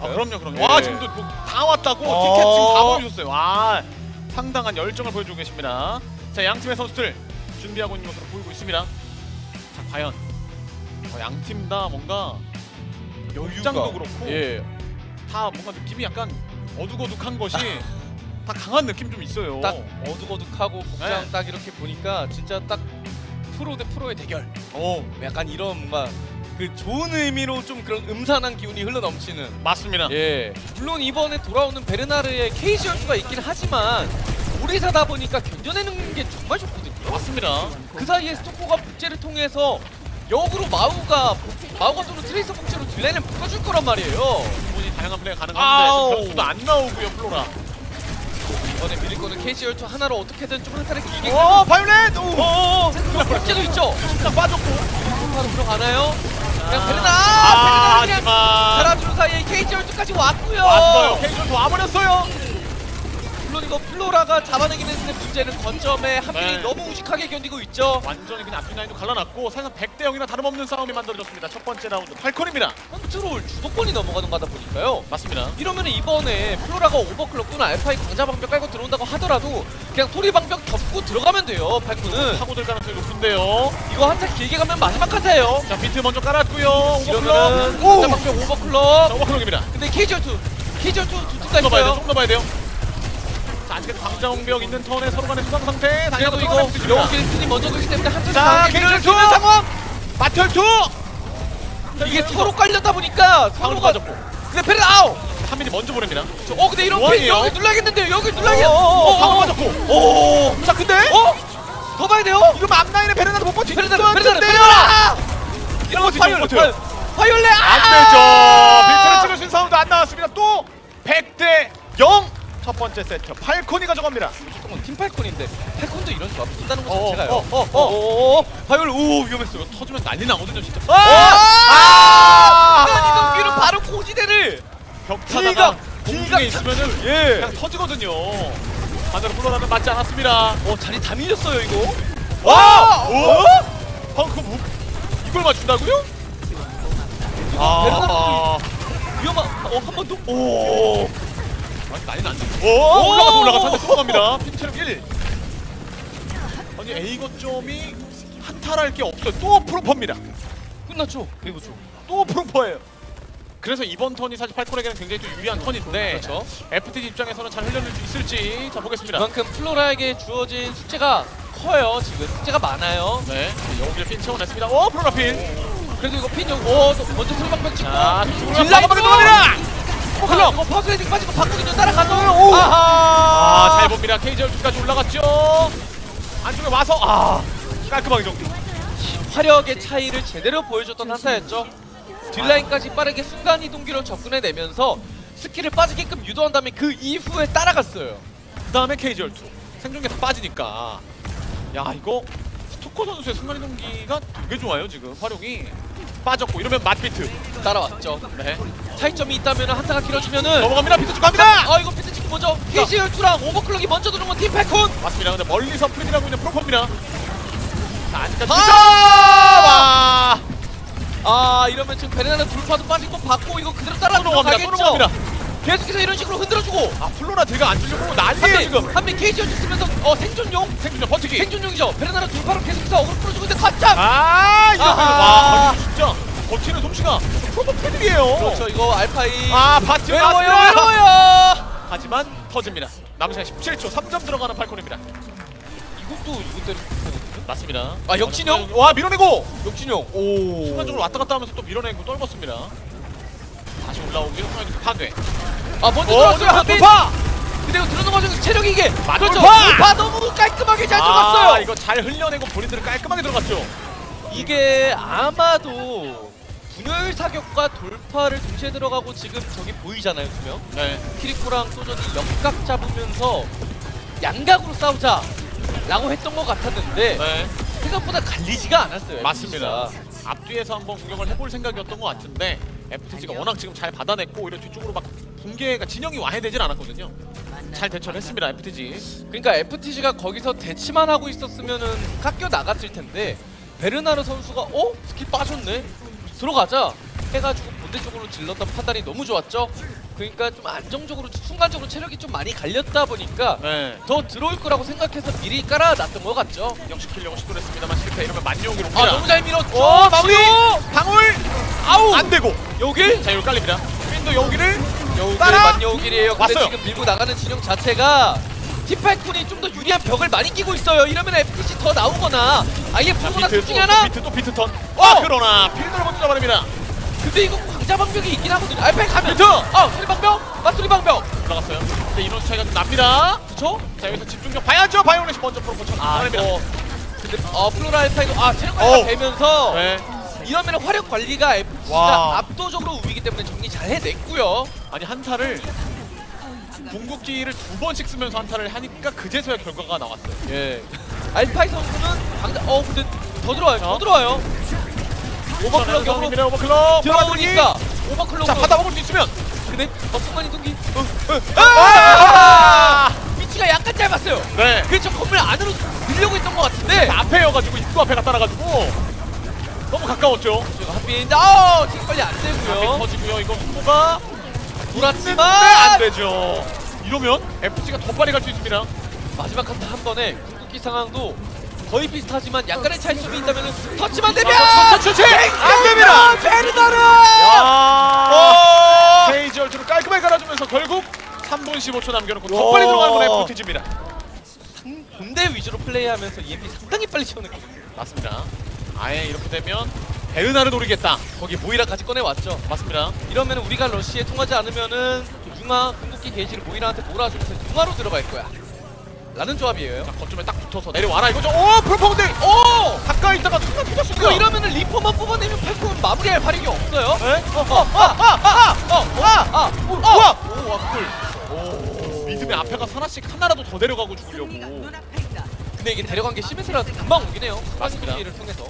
아, 그럼요, 그럼요. 예. 와, 지금도 뭐다 왔다고 어. 티켓 지금 다 보여줬어요. 와, 상당한 열정을 보여주고 계십니다. 자, 양 팀의 선수들 준비하고 있는 것으로 보이고 있습니다. 자, 과연 어, 양팀 다 뭔가 입장도 그렇고 예. 다 뭔가 느낌이 약간 어둑어둑한 것이 다 강한 느낌 좀 있어요. 딱 어둑어둑하고 복장 네. 딱 이렇게 보니까 진짜 딱 프로 대 프로의 대결. 어, 약간 이런 뭔가 그 좋은 의미로 좀 그런 음산한 기운이 흘러 넘치는. 맞습니다. 예. 물론 이번에 돌아오는 베르나르의 케이지 혈투가 있긴 하지만 오리사다 보니까 견뎌내는 게 정말 좋거든요. 맞습니다. 그 사이에 스토커가 복제를 통해서 역으로 마우가 마우가 쏘는 트레이서 복제로 딜라인을 묶어줄 거란 말이에요. 충분히 다양한 플레이가 가능한데 변수도 안 나오고요, 플로라. 이번에 밀릴 거는 케이지 혈투 하나로 어떻게든 좀 한타를 길게 어, 바이올렛! 오! 어, 복제도 있죠. 심장 빠졌고. 바로 들어가나요? 그냥 베르나! 아, 베르나 그냥 하지만 달아주는 사이에 케이지 혈투까지 왔고요. 왔어요. 케이션 와버렸어요. 물론 이거 플로라가 잡아내긴 했는데 문제는 거점에 한 네. 너무 우직하게 견디고 있죠. 완전히 그냥 앞뒤 라인도 갈라놨고 사실상 100대 0이나 다름없는 싸움이 만들어졌습니다. 첫 번째 라운드 팔콘입니다. 컨트롤 주도권이 넘어가는 거다 보니까요. 맞습니다. 이러면 이번에 플로라가 overclock 또는 알파이 광자 방벽 깔고 들어온다고 하더라도 그냥 토리 방벽 덮고 들어가면 돼요. 팔콘은 파고들 가능성이 높은데요. 이거 한타 길게 가면 마지막 한타예요. 자 비트 먼저 깔았고요. 오버클럭. 강자 오! 방벽 오버클럭. 자 오버클럭입니다. 근데 케이지얼2 케이지얼2 두좀 투가 더 봐야 돼요. 있어요. 좀더 봐야 돼요. 자 아직까지 광장병 있는 턴에 서로 간의 수강 상태. 그래도 다이아몬드 이거 있습니다. 길슨이 먼저 돌기 때문에 한타 자 밀어줄 투 상황. 마털 투. 이게 서로 깔렸다 보니까 상으로 서로가 빠졌고 근데 베르 아우. 한민이 먼저 보냅니다. 어 근데 이런 피 뭐하니요? 여기 눌러야겠는데요. 여기 눌러야겠. 어, 방어 어, 맞았고. 오. 자 근데 어? 더 봐야 돼요. 이러면 앞라인에 베르나도 못 버티고 베르나르. 베르나르 베르나르. 이런 거 바이올렛 버텨요. 바이올렛 안 아! 되죠. 빅토를 찍을 수 있는 사운드 안 나왔습니다. 또 100대 0. 첫 번째 세트 팔콘이 가져갑니다. 보통 팀팔콘인데 팔콘도 이런 조합이 있다는 것 어, 자체가요. 어, 어, 어. 어, 파이올 오 위험했어요. 터지면 난리 나거든요, 진짜. 아! 아! 이동 위로 바로 고지대를 뒤가- 공중에 있으면은 예. 그냥 터지거든요. 반대로 플로라는 맞지 않았습니다. 어 자리 다 밀렸어요 이거. 와! 어? 펑크 무 이걸 맞춘다고요? 아, 위험한 어 한 번 더. 오. 아니 난리 났네. 오, 올라가서 올라가서 한대 쏘갑니다. 핀체력 1. 아니 A 거점이 한타랄 게 없어요. 또 프로퍼입니다. 끝났죠. 그리고죠. 또 프로퍼예요. 그래서 이번 턴이 사실 팔콘에게는 굉장히 좀 유리한 턴인데 그렇죠. FTG 입장에서는 잘 흘려낼 수 있을지 자 보겠습니다. 그만큼 플로라에게 주어진 숙제가 커요 지금 숙제가 많아요. 네, 여기를 핀 채워냈습니다. 오, 프로라 핀. 그래도 이거 핀 여기 오또 먼저 자, 딜라인 딜라이브가 들어갑니다. 어, 클럽. 이거 파수레딩 빠지고 바꾸기전 따라가서 오. 아, 잘 봅니다. 케이지 12까지 올라갔죠. 안쪽에 와서 아, 깔끔하게 정리. 화력의 차이를 제대로 보여줬던 한타였죠. 딜라인까지 빠르게 순간 이동기로 접근해내면서 스킬을 빠지게끔 유도한 다음에 그 이후에 따라갔어요. 그 다음에 케이지 12. 생존기 다 빠지니까. 야, 이거 스토커 선수의 순간 이동기가 되게 좋아요, 지금. 활용이 빠졌고 이러면 맛비트. 따라왔죠. 네. 차이점이 있다면 한타가 길어지면은 넘어갑니다. 비트 쭉 갑니다. 아 이거 피트 치킨 먼저 케이지 열투랑 오버클럭이 먼저 들어온 건 팀패콘 맞습니다. 근데 멀리서 프리드라고 있는 프로퍼입니다. 자, 아직까지 아! 와! 아 이러면 지금 베르나르 돌파도 빠진 거 봤고 이거 그대로 따라 또 넘어갑니다. 또 넘어갑니다. 계속해서 이런 식으로 흔들어주고 아, 플로라 대가 안 주려고 난리예요, 지금. 한명 케이지 열투 쓰면서 어 생존용 생존자 버티기. 생존용이죠 베르나르 돌파로 계속해서 어그로 풀어주고 있는데 컷점 아, 이거 진짜 버티는 솜씨가 프로퍼 패들이에요. 그렇죠 이거 알파이 아, 바티 외로워요. 외로워요 하지만 터집니다. 남은 시간 17초, 3점 들어가는 팔콘입니다. 이것도 이것대로 맞습니다. 아 역진용 와, 밀어내고 역진용 오 순간적으로 왔다 갔다 하면서 또 밀어내고 떨궜습니다. 올라오고요. 파괴. 아 먼저 오, 들어왔어요 자, 한빈 돌파! 그리고 들어오는 과정에서 체력이 이게 맞- 그렇죠 돌파! 돌파 너무 깔끔하게 잘 아, 들어갔어요 이거 잘 흘려내고 본인들은 깔끔하게 들어갔죠. 이게 아마도 분열 사격과 돌파를 동시에 들어가고 지금 저기 보이잖아요 두명 네. 키리코랑 소전이 역각 잡으면서 양각으로 싸우자 라고 했던 것 같았는데 네. 생각보다 갈리지가 않았어요 맞습니다. 진짜. 앞뒤에서 한번 공격을 해볼 생각이었던 것 같은데 FTG가 워낙 지금 잘 받아냈고 오히려 뒤쪽으로 막 붕괴가 진영이 와해되진 않았거든요. 잘 대처를 했습니다 FTG. 그러니까 FTG가 거기서 대치만 하고 있었으면은 깎여 나갔을 텐데 베르나르 선수가 어? 스킬 빠졌네? 들어가자 해가지고 반대쪽으로 질렀던 판단이 너무 좋았죠. 그러니까 좀 안정적으로 순간적으로 체력이 좀 많이 갈렸다 보니까 네. 더 들어올 거라고 생각해서 미리 깔아놨던 것 같죠. 영시키려고 시도를 했습니다만 실패 이러면 옵니다. 아 너무 잘 밀었죠. 오, 마무리! 방울! 아우 안 되고! 여길 자, 이거 깔립니다. 핀도 여기를 여길 따라! 만여길이에요. 근데 왔어요. 지금 밀고 나가는 진영 자체가 티팔쿤이 좀 더 유리한 벽을 많이 끼고 있어요. 이러면 FTC 더 나오거나 아예 자, 풀거나 둘 중에 또, 하나. 비트 또 비트 턴. 어! 아, 그러나 필드를 먼저 잡아냅니다. 근데 이거 광자 방벽이 있긴 하거든요. 알파이 가면 비트! 어 소리 방벽 맞소리 방벽. 올라갔어요. 근데 인원 차이가 좀 납니다. 그쵸? 자, 여기서 집중력 봐야죠. 바이올렛이 먼저 프로포션. 아 냅니다. 이거 근데 어 플로라 알파이도 아 체력 어우. 관리가 되면서 네. 이러면 화력 관리가 FTC가 와. 압도적으로 우위기 때문에 정리 잘 해냈고요. 아니 한타를 궁극기를 두 번씩 쓰면서 한타를 하니까 그제서야 결과가 나왔어요. 예. 알파이 선수는 광자 어 근데 더 들어와요. 더 어? 들어와요. 오버클럭 격으로 오버클럭 오버클럭. 들어오니까? 오버클럭 자 받아 먹을 수 있으면. 근데 어 순간 이 동기 아! 위치가 약간 짧았어요. 네. 그래서 건물 안으로 들려고 했던 것 같은데. 앞에여가지고 입구 앞에 갖다 놔가지고. 너무 가까웠죠? 제가 한빈 어 지금 빨리 안 되고요. 터지고요. 이거 승부가 돌았지만. 안 되죠. 이러면 FC가 더 빨리 갈 수 있습니다. 마지막 한타 한 번에 궁극기 상황도 거의 비슷하지만 약간의 차이점이 있다면 터치만 되면 아, 터치, 터치! 안 됩니다! 어! 페이지 얼트를 깔끔하게 갈아주면서 결국 3분 15초 남겨놓고 더 와. 빨리 들어가는 건 FTG입니다. 군대 위주로 플레이하면서 EMP 상당히 빨리 채우는 거 맞습니다. 아예 이렇게 되면 베르나를 노리겠다. 거기 모이라까지 꺼내왔죠. 맞습니다. 이러면 우리가 러시에 통하지 않으면은 융화 궁극기 게이지를 모이라한테 몰아주면서 융화로 들어갈 거야 라는 조합이에요 자 거점에 딱 붙어서 내려와라 이거죠 오 프로포근데 오! 가까이 있다가 순간 이거 터졌습니다 이러면은 리퍼만 뽑아내면 팔콘 마무리할 화력이 없어요 네? 어, 어, 아, 아, 아, 어, 아, 아, 오, 우와! 오, 와쿨. 믿음의 앞에 가서 하나씩 하나라도 더 내려가고 죽으려고 근데 이게 데려간 게 시메트라 금방 오긴 해요. 맞습니다. 를 통해서.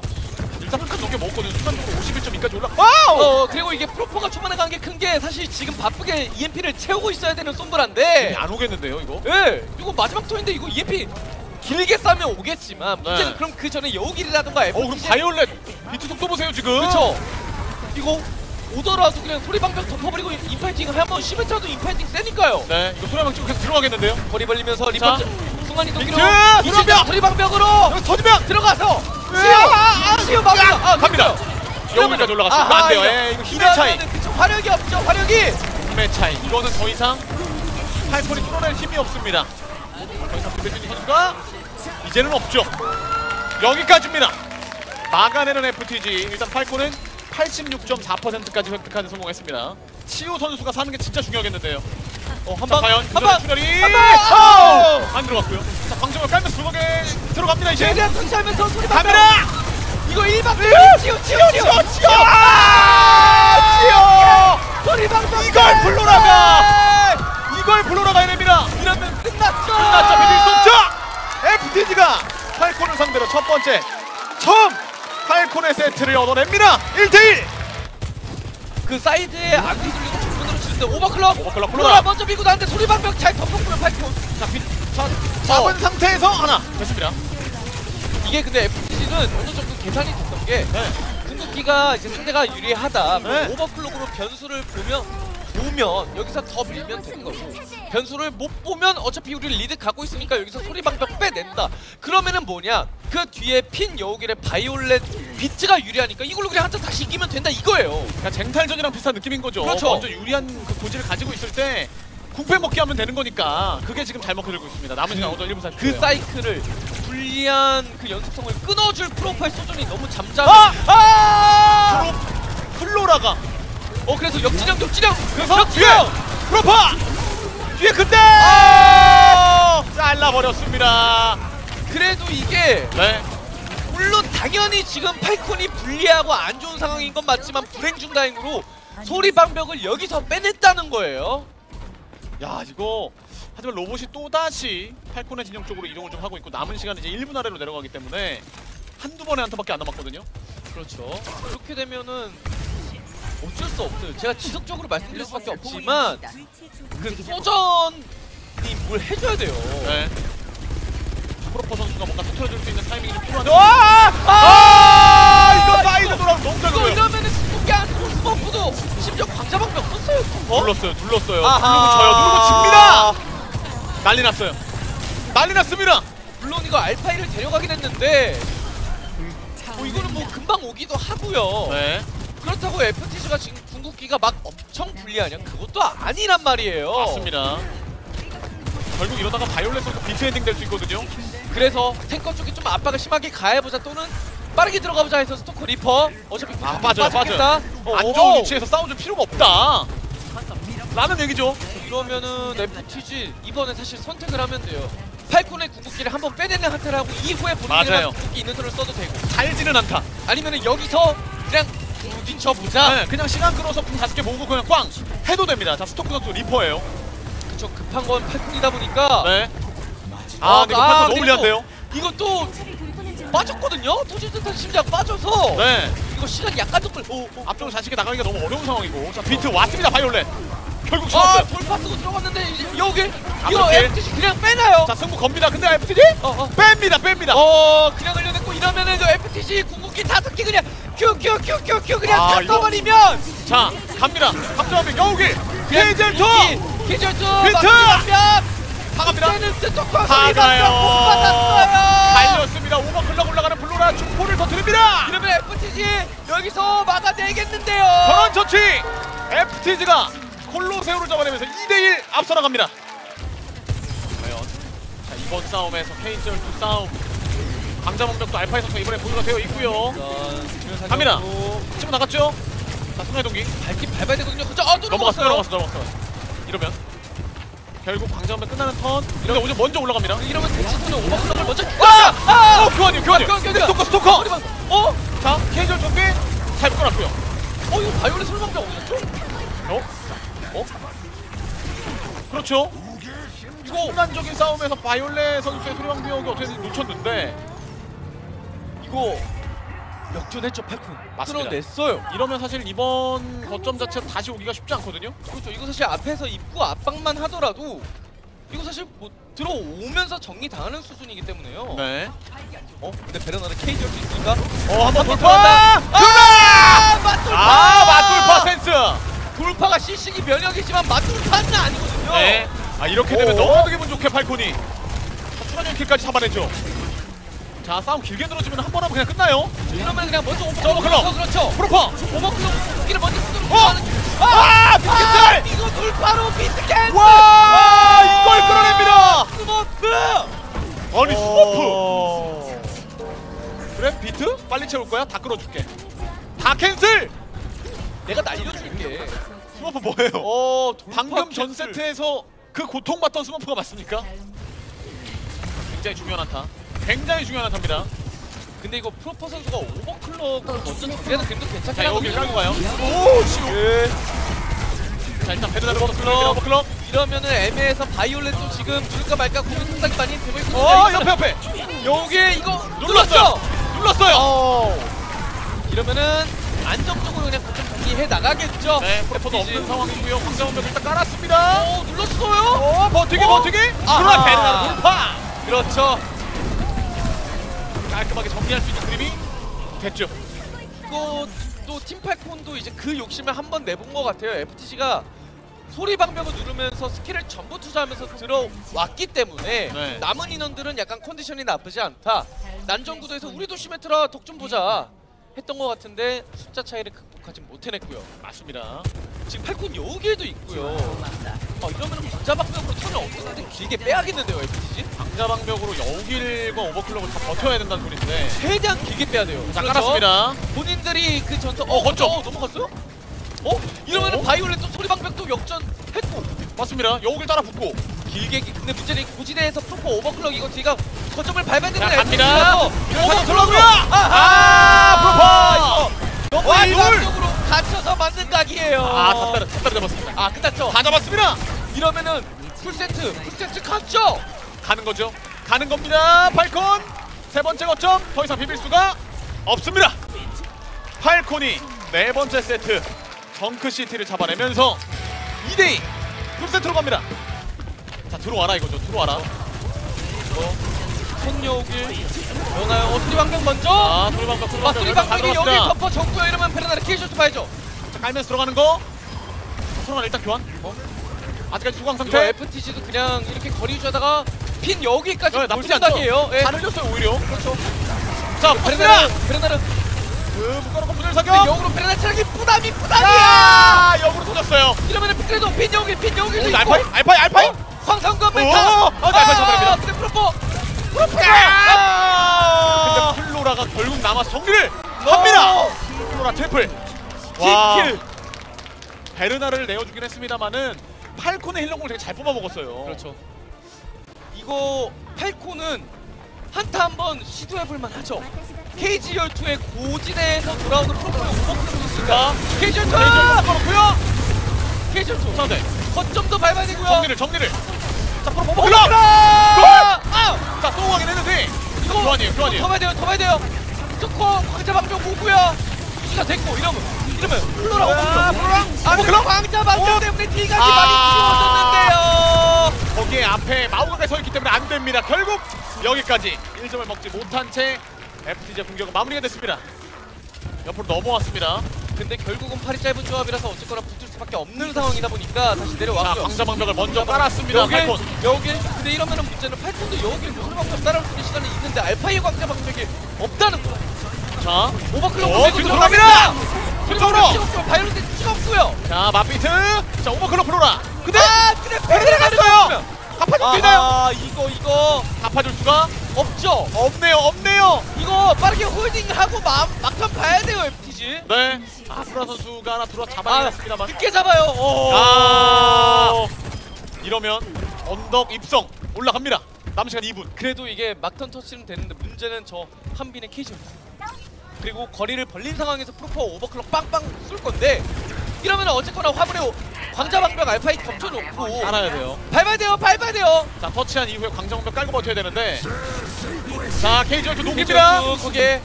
한칸 넘게 먹었거든요 순간적으로 51.2까지 올라 어, 그리고 이게 프로포가 초반에 간 게 큰 게 사실 지금 바쁘게 EMP를 채우고 있어야 되는 솜브라인데. 안 오겠는데요 이거 예. 이거 마지막 턴인데 이거 EMP 길게 싸면 오겠지만 문제는 네. 그럼 그 전에 여우길이라든가 어 그럼 바이올렛 비트 속도 보세요 지금 그쵸. 이거 오더라도 그냥 소리방벽 덮어버리고 인파이팅 하면 시메트라도 인파이팅 세니까요. 네 이거 소리방벽 찍고 계속 들어가겠는데요 거리 벌리면서 리퍼 자. 순간 이동기로 소리방벽! 소리방벽으로 터지면 들어가서 으아! 치유 치유 마무리 아 갑니다. 여기까지 올라갔습니다. 안 돼요. 예 이거 힘의 차이. 그쵸 화력이 없죠 화력이? 힘의 차이. 이거는 더 이상 팔콘이 뚫어낼 힘이 없습니다. 더 이상 김배준이 선수가 이제는 없죠. 여기까지입니다. 막아내는 FTG 일단 팔콘은 86.4%까지 획득하는 성공했습니다. 치우 선수가 사는 게 진짜 중요하겠는데요. 어, 한방 방, 과연 한한 방, 출혈이 한 방! 안 들어갔고요. 자 방정을 깔면서 들어가게 들어갑니다 이제. 최대한 터치하면서 소리 갑니다! 이거 1박 치유 치유 치유 치우! 치우 소리 방벽 이걸 불러라가! 이걸 불러라가야 됩니다. 이러면 끝났죠! 끝났죠 비밀 송자 FTG가 팔콘을 상대로 첫 번째 처음 팔콘의 세트를 얻어냅니다. 1대1 그 사이드에 안뒤 돌리고 중문으로 치는데 overclock. overclock 플로라 먼저 밀고 나는데 소리 방벽 잘 덮었고요 팔콘 자, 비, 자 잡은 상태에서 하나. 됐습니다. 이게 근데 FTC는 어느 정도 계산이 됐던 게 네. 궁극기가 이제 상대가 유리하다. 뭐 네. overclock으로 변수를 보면 보면 여기서 더 밀면 되는 거고 변수를 못 보면 어차피 우리 리드 가고 있으니까 여기서 소리 방벽 빼낸다. 그러면은 뭐냐? 그 뒤에 핀 여우길의 바이올렛 비트가 유리하니까 이걸로 그냥 한타 다시 이기면 된다 이거예요. 그러니까 쟁탈전이랑 비슷한 느낌인 거죠 그렇죠. 먼저 유리한 그 고지를 가지고 있을 때 궁패 먹기 하면 되는 거니까 그게 지금 잘 먹혀들고 있습니다 남은 시간 어떤 1분 40초예요 그 사이클을 불리한 그 연속성을 끊어줄 프로파일 소전이 너무 잠잠. 아! 아! 플로라가 어 그래서 역진영 역진영 그래서 뒤에. 프로파 뒤에 그때 아! 잘라버렸습니다 그래도 이게 네 물론 당연히 지금 팔콘이 불리하고 안 좋은 상황인 건 맞지만 불행 중 다행으로 소리 방벽을 여기서 빼냈다는 거예요. 야 이거 하지만 로봇이 또다시 팔콘의 진영 쪽으로 이동을 좀 하고 있고 남은 시간은 이제 1분 아래로 내려가기 때문에 한두 번에 한타밖에 안 남았거든요 그렇죠. 이렇게 되면은 어쩔 수 없어요. 제가 지속적으로 말씀드릴 수밖에 없지만 그 소전이 뭘 해줘야 돼요. 네 프로퍼 선수가 뭔가 터트려줄 수 있는 타이밍이 좀 필요한데 와! 아! 이거 사이드 돌아오면 너무 잘 이거 걸려요 이러면은 야 스머프도 심지어 광자방벽 썼어요 어? 눌렀어요. 눌렀어요. 아하. 누르고 져요. 누르고 집니다. 난리 났어요. 난리 났습니다. 물론 이거 알파이를 데려가긴 했는데 뭐 이거는 뭐 금방 오기도 하고요 네. 그렇다고 FTG가 지금 궁극기가 막 엄청 불리하냐 그것도 아니란 말이에요 맞습니다. 결국 이러다가 바이올렛 선수 비트 엔딩 될 수 있거든요. 그래서 탱커 쪽이 좀 압박을 심하게 가해보자 또는 빠르게 들어가보자 해서 스토커 리퍼 어차피 아, 빠져요, 빠졌겠다. 어, 안 어, 좋은 어. 위치에서 싸워줄 필요가 없다. 라는 얘기죠. 이러면은 FTG 이번에 사실 선택을 하면 돼요 팔콘의 궁극기를 한번 빼내는 한타를 하고 이후에 본인의. 궁극기 있는 턴을 써도 되고 살지는 않다. 아니면은 여기서 그냥 부딪혀보자 네, 그냥 시간 끌어서 궁 다섯 개 모으고 그냥 꽝 해도 됩니다. 자, 스토커 선수 리퍼예요. 그쵸 급한 건 팔콘이다 보니까 네. 아, 근데 이거 판도 너무 불리한데요? 이것도 빠졌거든요 터질 듯한 심장 빠져서 네. 이거 시간 약간 더끌 오, 오. 앞쪽으로 자식이 나가기가 너무 어려운 상황이고. 자, 비트 왔습니다. 바이올렛. 결국 아 죽었어요. 돌파 쓰고 들어갔는데 이제 여기 이거 길. FTG 그냥 빼나요 자, 승부 겁니다. 근데 FTG 어, 어. 뺍니다. 뺍니다. 어 그냥 흘려냈고 이러면은 저 FTG 궁극기 다섯 개 그냥 QQQQQ 그냥 아, 다 이거- 써버리면 자, 갑니다. 함정하면 여우길. 케이지 혈투 케이지 혈투 비트! 다 갑니다. 는 스토커 다 가요. 받았어요 달렸습니다. overclock 올라가는 블루라 중포를 터뜨립니다. 이러면 FTG 여기서 막아내겠는데요 전원 처치. FTG가 콜로세오를 잡아내면서 2대1 앞서 나갑니다. 과연 자 이번 싸움에서 케이지 혈투 싸움 강자몽벽도 알파이 선수가 이번에 보유가 되어 있고요. 갑니다. 지금 나갔죠? 자 순간의 동기 밟긴 밟아야 되거든요 그죠? 아, 또 넘어갔어 넘어갔어 넘어갔어. 이러면 결국 강자몽벽 끝나는 턴 이러면 오늘 먼저 올라갑니다. 이러면 대치수는 오버클럭을 먼저 아! 아! 어 교환이요 교환이요. 교환, 교환, 교환. 스토커 스토커. 어? 자 케이젤 준비 잘 묶어놨고요. 어 이거 바이올렛 설명병 어디였죠? 어? 어? 그렇죠. 이거 순간적인 싸움에서 바이올렛 선수의 소리방비역이 어떻게 놓쳤는데 이거 역전했죠 팔콘 맞습니다. 끌어냈어요 이러면 사실 이번 거점 자체로 다시 오기가 쉽지 않거든요. 그렇죠 이거 사실 앞에서 입구 압박만 하더라도 이거 사실 뭐 들어오면서 정리당하는 수준이기 때문에요 네. 어? 근데 베르나르 케이지 할수 있으니까 어 한번 한번 돌파. 아! 맞돌파! 아 맞돌파 센스. 돌파가 CC기 면역이지만 맞돌파는 아니거든요 네. 아 이렇게 되면 오. 너무나도 기분 좋게 팔콘이 자, 추가적 kill까지 잡아내죠. 자 싸움 길게 늘어지면 한 번 하면 그냥 끝나요. 이러면 그냥 먼저 자, overclock. 그렇죠 프로퍼. overclock 궁극기를 먼저 쓰도록 어! 아 비트 cancel. 이거 돌파로 비트 can- 와 이걸 끌어냅니다. 스머프 아니 스머프 그래 비트? 빨리 채울 거야? 다 끌어줄게 다 cancel! 내가 날려줄게 스머프 뭐예요? 어 방금 전 cancel. 세트에서 그 고통받던 스머프가 맞습니까? 굉장히 중요한 한타 굉장히 중요한 한타입니다 근데 이거 프로퍼 선수가 overclock을 먼저 정리하는 그림도 괜찮긴 여기 하거든요. 깔고 가요 오 씨. 자 일단 베르나르 overclock overclock 이러면은 애매해서 바이올렛도 지금 줄까 말까 고민 상당히 많이 되고 있거든요. 어 옆에 옆에 여기 이거 눌렀어요 눌렀죠? 눌렀어요 이러면은 안정적으로 그냥 거점 정리해 나가겠죠. 네 프로퍼도 없는 상황이고요 광자방벽 일단 깔았습니다 어 눌렀어요. 어 버티기 어? 버티기 아하. 그러나 베르나르 돌파 그렇죠. 깔끔하게 정리할 수 있는 그림이 됐죠 또, 또 팀팔콘도 이제 그 욕심을 한 번 내본 것 같아요. FTG가 소리 방벽을 누르면서 스킬을 전부 투자하면서 들어왔기 때문에 네. 남은 인원들은 약간 컨디션이 나쁘지 않다. 난전 구도에서 우리도 시메트라 덕 좀 보자 했던 것 같은데 숫자 차이를 극복하지 못해냈고요. 맞습니다 지금 팔콘 여우길도 있고요. 아, 이러면 광자 방벽으로 턴을 어떻게든 길게 빼야겠는데요, FTC? 강자방벽으로 여우길과 오버클럭을 다 버텨야 된다는 소리인데 최대한 길게 빼야 돼요. 자 그렇죠? 깔았습니다 본인들이 그 전투 어, 거점. 어, 넘어갔어요? 어? 이러면 어? 은 바이올렛도 소리 방벽도 역전했고 맞습니다 여우길 따라 붙고 길게 기- 근데 문제는 고지대에서 프로퍼 overclock 이거 뒤가 거점을 밟아야 되는 자, 갑니다. overclock으로 아하 프로퍼 너무 와, 둘! 일방적으로 갇혀서 맞는 각이에요. 아 닭다리 닭다리 잡았습니다. 아 끝났죠? 다 잡았습니다! 이러면은 풀세트 풀세트 갔죠? 가는 거죠? 가는 겁니다. 팔콘! 세 번째 거점! 더 이상 비빌 수가 없습니다! 팔콘이 네 번째 세트 덩크시티를 잡아내면서 2대2 풀세트로 갑니다. 자 들어와라 이거죠. 들어와라 손여길 연하요 어 소리 방벽 먼저 아 소리방벽 아 소리방벽 소리 일단 방벽이 여기 덮어 졌고요 이러면 페르나르 키쇼트 봐야죠 자, 깔면서 들어가는 거. 서로가 일단 교환. 어? 아직까지 이거 상태. FTG도 그냥 이렇게 거리 유지하다가 핀 여기까지 네, 나쁘지 않죠. 예. 잘 흘렸어요 오히려. 그렇죠. 자, 베르나르 베르나. 베르나르 그 묶어놓고 분열 근데 사격. 역으로 베르나르 체력이 부담이 부담이야. 야, 역으로 터졌어요. 이러면은 그래도 핀 여기 핀 여기 오, 알파이, 알파이, 알파이. 어? 오, 메타. 아, 알파이 잡아냅니다. 근데 프로퍼 야! 근데 플로라가 결국 남아서 정리를 합니다. 플로라 트리플. 와. 베르나르 내어주긴 했습니다만은 팔콘의 healer궁을 되게 잘 뽑아 먹었어요. 그렇죠. 이거 팔코는 한타 한번 시도해볼 만 하죠. KG 열투의 고지대에서 돌아오는 프로포의 오버클로 있으니까 KG 열투! 그렇고요. KG 열투! 상대 거점도 밟아야 되고요. 정리를 정리를. 자, 프로 보고 어, 흘러. 아! 자, 또 가긴 했는데 이거 교환이에요, 더 교환이에요. 봐야 돼요, 더 봐야 돼요. 스코 광자 방벽 오고요. 수가 됐고 이러면 이러면 플로라 아, 오버클로. 플로라. 아, 그럼 광자 방벽 때문에 딜각이 아. 많이 지워졌는데요. 거기에 앞에 마우가가 서 있기 때문에 안 됩니다. 결국 여기까지 1점을 먹지 못한 채 FTG 공격은 마무리가 됐습니다. 옆으로 넘어왔습니다. 근데 결국은 팔이 짧은 조합이라서 어쨌거나 붙을 수밖에 없는 상황이다 보니까 다시 자, 내려왔고요. 광자방벽을 먼저 깔았습니다. 여우길 팔콘. 여길 근데 이러면은 문제는 팔콘도 여우길 요술방벽 따라올 수 있는 시간이 있는데 알파이의 광자 방벽이 없다는 거. 자, overclock 어, 보내고 뒤쪽으로 들어갑니다. 찍었고요. 바이올렛 찍었고요. 자, 맞비트. 자, overclock 플로라. 근데 아, 근데 들어갔어요. 갚아줄 수 있나요? 아, 이거 이거 갚아줄 수가 없죠. 없네요. 없네요. 이거 빠르게 홀딩하고 막 막판 봐야 돼요, FTG. 네. 아, 플라 선수가 하나 들어와 아, 잡아냈습니다만. 늦게 잡아요. 오. 아, 이러면 언덕 입성 올라갑니다. 남은 시간 2분. 그래도 이게 막턴 터치는 되는데 문제는 저 한빈의 케이지 그리고 거리를 벌린 상황에서 프로퍼 overclock 빵빵 쏠 건데 이러면 어쨌거나 화물에 오- 광자방벽 알파이 겹쳐놓고 알아야 돼요. 밟아야 돼요 밟아야 돼요 자, 터치한 이후에 광장병 깔고 버텨야 되는데. 자, 케이지 열투 녹입니다. 거기에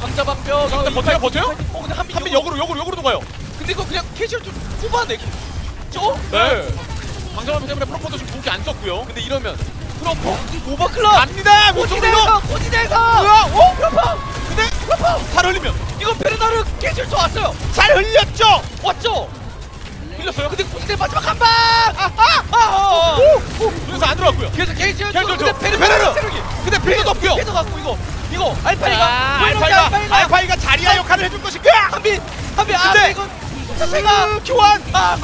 광자방벽 자, 근데 버텨요, 버텨요? 어 근데 한빈 한빈 역 역으로 역으로 역으로 녹아요. 근데 이거 그냥 케이지를 좀 뽑아내죠? 네. 광장병 때문에 프로포도 지금 공기 안 썼고요. 근데 이러면 프로퍼 오버클럭 갑니다. 고지대에서 고지대에서. 으아, 오, 프로퍼 근데 프로포 잘 흘리면 이거 베르나르 케이지를 좋았어요 잘 흘렸죠. 왔죠? 흘렸어요. 근데 고지대 마지막 한 방 아! 아! 아! 그래서 안 들어갔고요. 그래서 게이지를 게이지 줘. 근데 베르르! 체력이 근데 필요도 없고요. 계속 갖고 이거 이거 알파이가 알파이가 알파이가 자리야 역할을 해줄 것인가? 한빈 한빈 아 근데 근데 이건 자체가 교환 아,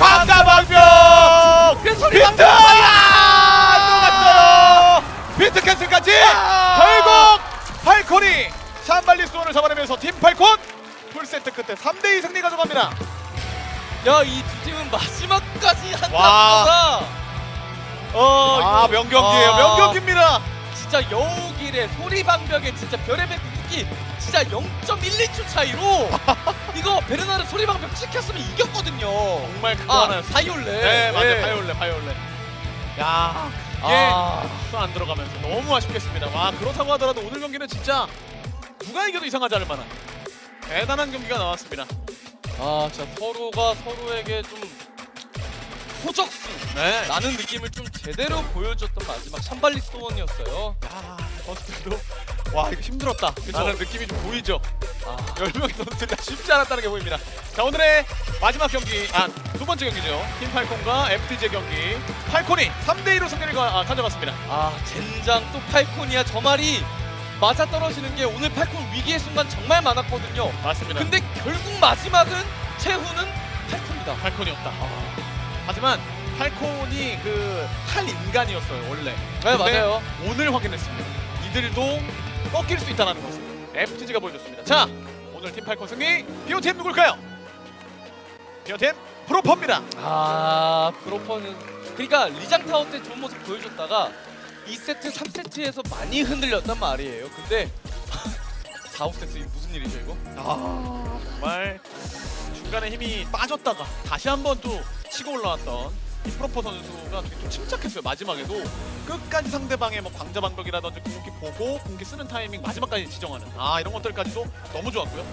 비트 방벽! 아! 들어갔어요. beat cancel까지 아! 결국 팔콘이 샴발리 수도원을 잡아내면서 팀 팔콘 풀세트 끝에 3대2 승리 가져갑니다. 야 이 두 팀은 마지막까지 와. 한타가 어아 명경기예요. 아, 명경기입니다. 진짜 여우길에 소리 방벽에 진짜 별의별 궁극기 진짜 0.12초 차이로 이거 베르나르 소리 방벽 찍혔으면 이겼거든요 정말 그거 아 하나였어요. 바이올렛 네, 맞아요. 예. 바이올렛, 바이올렛. 야, 이게 아. 또안 들어가면서 너무 아쉽겠습니다. 와, 그렇다고 하더라도 오늘 경기는 진짜 누가 이겨도 이상하지 않을 만한 대단한 경기가 나왔습니다. 아, 진짜 서로가 서로에게 좀 호적수 네. 나는 느낌을 좀 제대로 보여줬던 마지막 샴발리 스톤이었어요. 야, 선수들도 와 이거 힘들었다. 그쵸? 라는 느낌이 좀 보이죠. 아, 10명의 선수들이 다 쉽지 않았다는 게 보입니다. 자 오늘의 마지막 경기, 아두 번째 경기죠. 팀 팔콘과 FTJ 경기. 팔콘이 3대2로 승리를 가, 아, 가져갔습니다. 아 젠장 또 팔콘이야 저 말이 맞아 떨어지는 게 오늘 팔콘 위기의 순간 정말 많았거든요. 맞습니다. 근데 결국 마지막은 최후는 팔콘이다. 팔콘이었다. 아, 하지만 팔콘이 그 탈인간이었어요 원래. 네 맞아요. 오늘 확인했습니다. 이들도 꺾일 수 있다는 것을 FTG가 보여줬습니다. 자 오늘 팀 팔콘 승리. POTM 누굴까요? POTM 프로퍼입니다. 아 프로퍼는 그러니까 리장 타워 때 좋은 모습 보여줬다가 2세트, 3세트에서 많이 흔들렸단 말이에요. 근데 4, 5세트 이게 무슨 일이죠 이거? 아 정말 중간에 힘이 빠졌다가 다시 한번 또 치고 올라왔던 이 프로퍼 선수가 되게 좀 침착했어요 마지막에도 끝까지 상대방의 뭐 광자 방벽이라든지 궁극기 보고 궁극기 쓰는 타이밍 마지막까지 지정하는 아 이런 것들까지도 너무 좋았고요